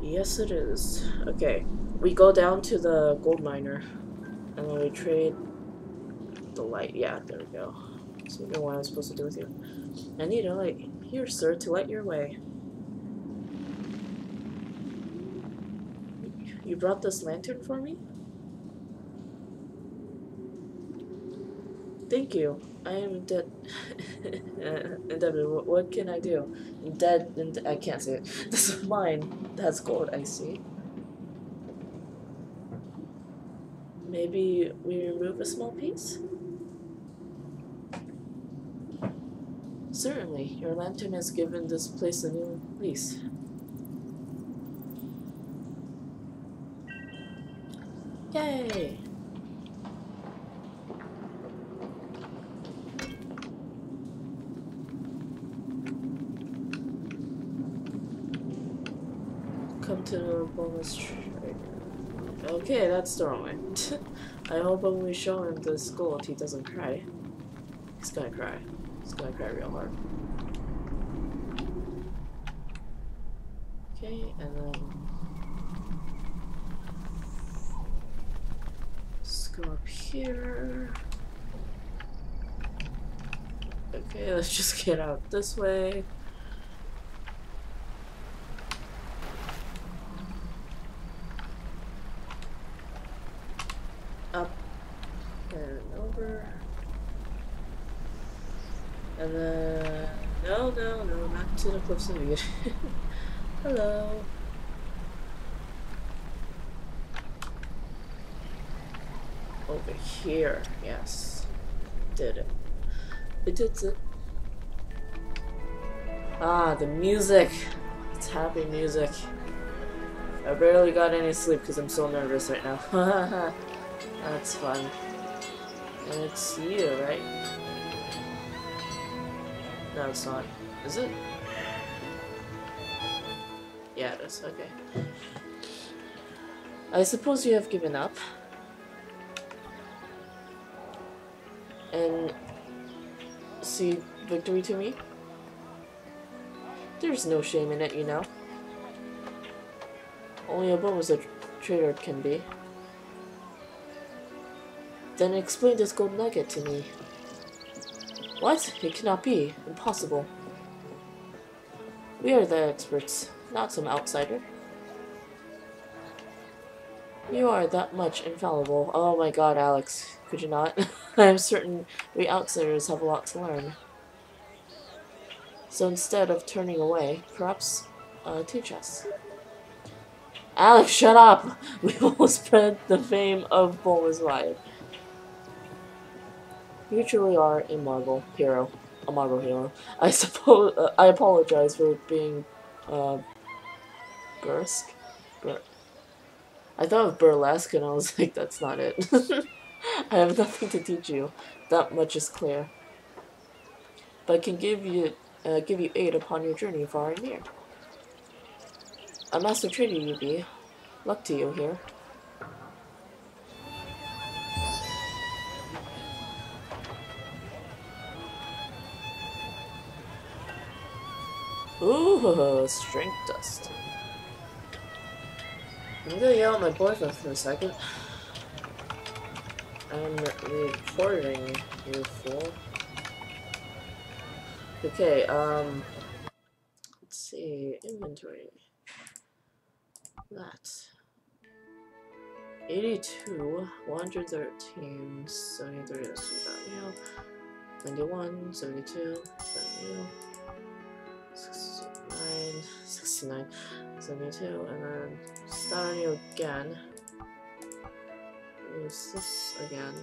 Yes, it is. Okay, we go down to the gold miner, and then we trade the light. Yeah, there we go. So you know what I'm supposed to do with you. I need a light. Here, sir, to light your way. You brought this lantern for me? Thank you. I am dead. Indebted. What, can I do? I'm dead and I can't see it. This is mine. That's gold, I see. Maybe we remove a small piece? Certainly. Your lantern has given this place a new lease. Yay! To Bolmus trader. Okay, that's the wrong way. I hope when we show him the gold, he doesn't cry. He's gonna cry. He's gonna cry real hard. Okay, and then let's go up here. Okay, let's just get out this way. Up and over. And then, no, no, no, not to the cliffs of. Hello. Over here, yes. Did it. It did it. Ah, the music. It's happy music. I barely got any sleep because I'm so nervous right now. That's fun. And it's you, right? No, it's not. Is it? Yeah, it is. Okay. I suppose you have given up. And see victory to me? There's no shame in it, you know. Only a bum as a traitor can be. Then explain this gold nugget to me. What? It cannot be. Impossible. We are the experts, not some outsider. You are that much infallible. Oh my god, Alex. Could you not? I am certain we outsiders have a lot to learn. So instead of turning away, perhaps uh, teach us. Alex, shut up! We will spread the fame of Bolmus wide. You truly are a Marvel hero. A Marvel hero. I suppose- uh, I apologize for being, uh, burlesque? Bur I thought of burlesque and I was like, that's not it. I have nothing to teach you. That much is clear. But I can give you, uh, give you aid upon your journey far and near. A master trader you be. Luck to you here. Ooh, strength dust. I'm gonna yell at my boyfriend for a second. I'm recording, you fool. Okay, um... Let's see, inventory. That. 82, 113, 73, let's do that, you 91, 72, 70, 69, 69, 72, and then start you again. Use this again.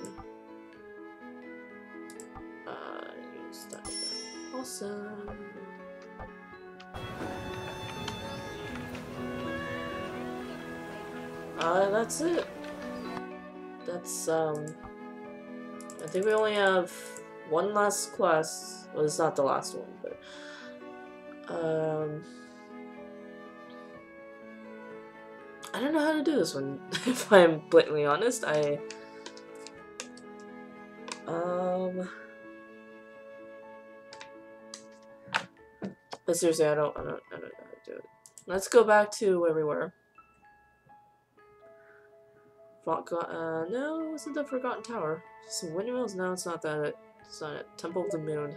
Uh, use that again. Awesome. Uh, that's it. That's, um... I think we only have one last quest. Well, it's not the last one. Um... I don't know how to do this one, if I'm blatantly honest. I... Um... But seriously, I don't, I don't, I don't know how to do it. let's go back to where we were. Uh, no, wasn't the Forgotten Tower. Some windmills? No, it's not that. It's not it. Temple of the Moon.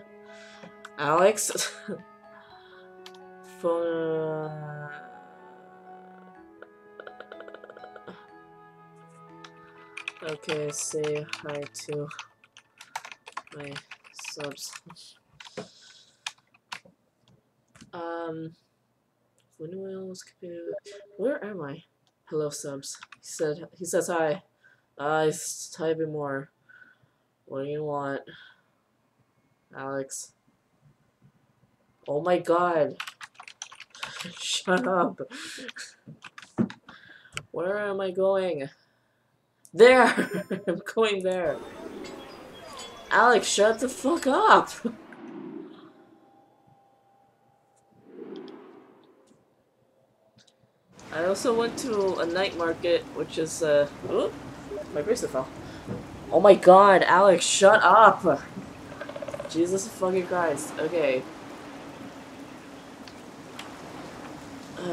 Alex? For... Okay, say hi to my subs. um. Where am I? Hello, subs. He said. He says hi. Uh, he's typing more. What do you want, Alex? Oh my God! Shut up. Where am I going? There! I'm going there. Alex, shut the fuck up! I also went to a night market, which is, uh... Oop, my bracelet fell. Oh my god, Alex, shut up! Jesus fucking Christ. Okay.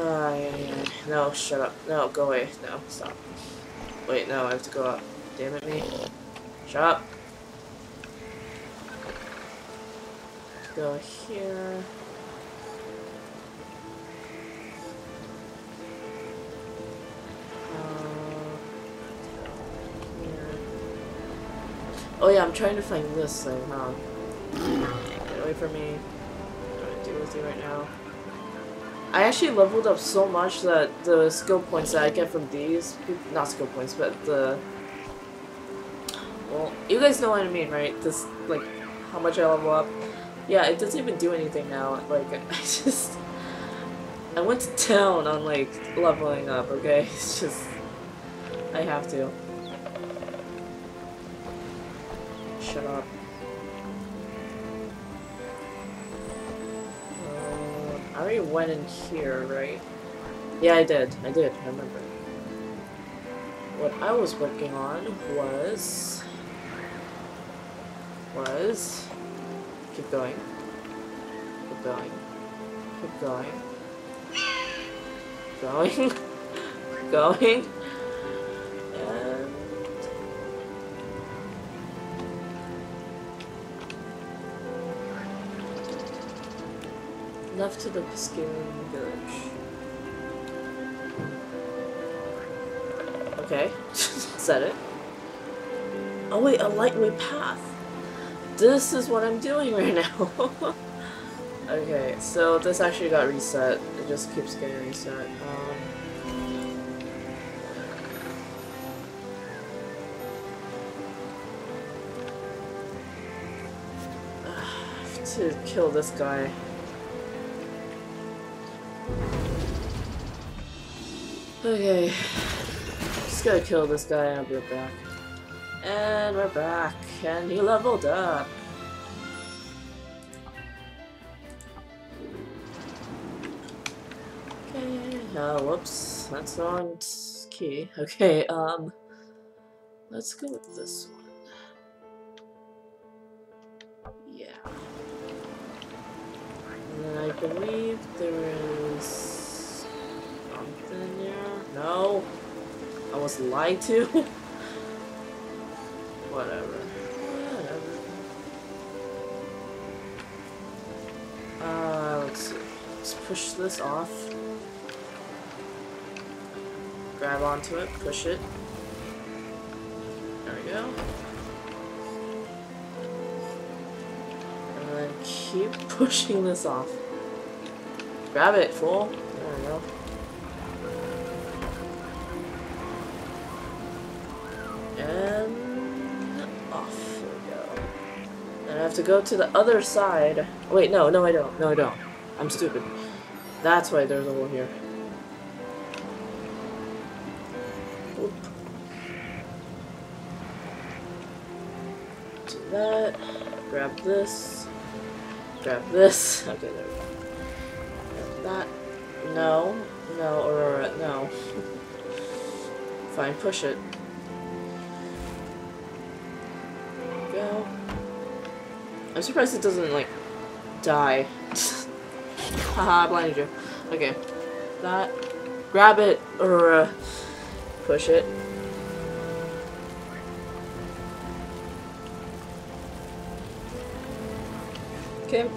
Uh. No, shut up. No, go away. No, stop. Wait, no, I have to go up. Damn it, me. Shut up. Go here. Uh, here. Oh yeah, I'm trying to find this thing, huh? Get away from me. What do I do with you right now? I actually leveled up so much that the skill points that I get from these, not skill points, but the, well, you guys know what I mean, right? This, like, how much I level up. Yeah, it doesn't even do anything now. Like, I just, I went to town on, like, leveling up, okay? It's just, I have to. Shut up. Already went in here, right? Yeah, I did. I did. I remember. What I was working on was... Was... Keep going. Keep going. Keep going. Going. going. Left to the Piscean village. Okay. Said it. Oh wait, a lightweight path. This is what I'm doing right now. okay, so this actually got reset. It just keeps getting reset. Um, to kill this guy. Okay. Just gotta kill this guy and I'll be back. And we're back. And he leveled up. Okay. Uh, whoops. That's wrong key. Okay, um... Let's go with this one. Yeah. And I believe there is was lied to. Whatever. Whatever. Uh, let's see. Let's push this off. Grab onto it, push it. There we go. And then keep pushing this off. Grab it, fool. There we go. And off we go. And I have to go to the other side. Wait, no, no I don't. No I don't. I'm stupid. That's why there's a hole here. Oop. Do that. Grab this. Grab this. Okay, there we go. Grab that. No. No, Aurora, no. Fine, push it. I'm surprised it doesn't, like, die. Haha, blinded you. Okay. that. Grab it or uh, push it. Okay.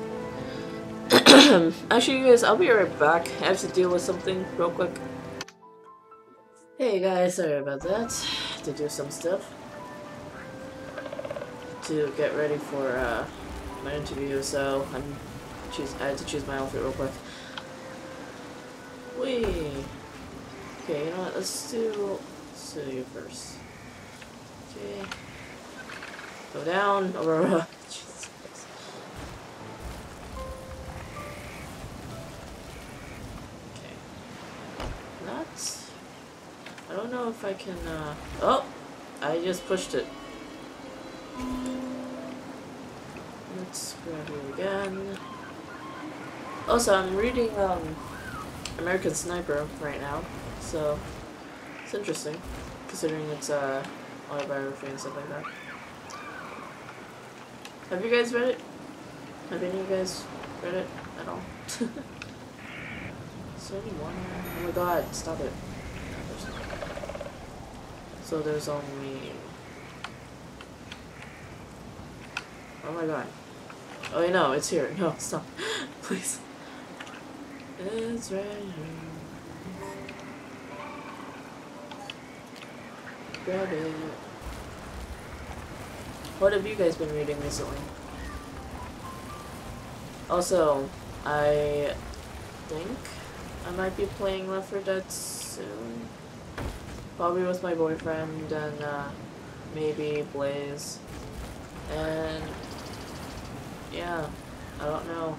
Actually, you guys, I'll be right back. I have to deal with something real quick. Hey guys, sorry about that. To do some stuff. To get ready for uh, my interview, so I'm choose. I had to choose my outfit real quick. Wee. Okay, you know what? Let's do. Let's do you first. Okay. Go down. Aurora. Okay. That's. I don't know if I can. Uh... Oh, I just pushed it. Let's grab you again. Also, I'm reading um, American Sniper right now, so it's interesting, considering it's uh, autobiography and stuff like that. Have you guys read it? Have any of you guys read it at all? Is there anyone? Oh my god, stop it. So there's only... Oh my god. Oh, you know, it's here. No, stop. Please. It's right here. Grab it. What have you guys been reading recently? Also, I think I might be playing Left 4 Dead soon. Probably with my boyfriend and uh, maybe Blaze. And yeah, I don't know.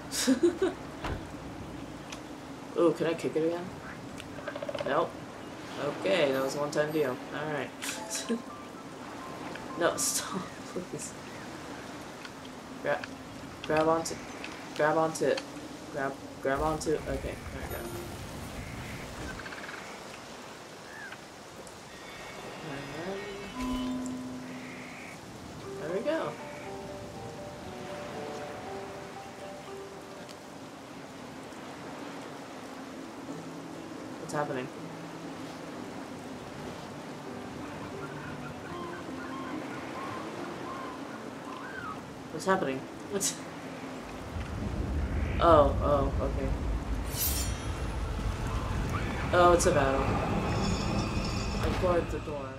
Ooh, can I kick it again? Nope. Okay, that was a one-time deal. Alright. no, stop, please. Grab, grab onto, grab onto it. Grab, grab onto, okay, there we go. What's happening? What's happening? What's... Oh, oh, okay. Oh, it's a battle. I boarded the door.